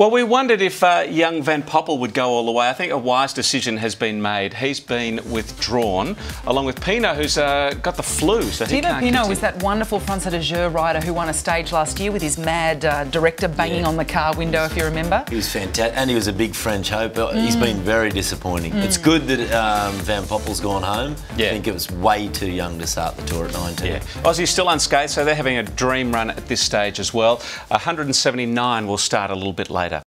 Well, we wondered if uh, young Van Poppel would go all the way. I think a wise decision has been made. He's been withdrawn, along with Pinot, who's uh, got the flu, so he Thibaut can't continue. was that wonderful Française des Jeux rider who won a stage last year with his mad uh, director banging Yeah. on the car window, if you remember. He was fantastic, and he was a big French hope. Mm. He's been very disappointing. It's mm. good that um, Van Poppel's gone home. Yeah. I think it was way too young to start the tour at 19. Yeah. Aussie's still unscathed, so they're having a dream run at this stage as well. 179 will start a little bit later.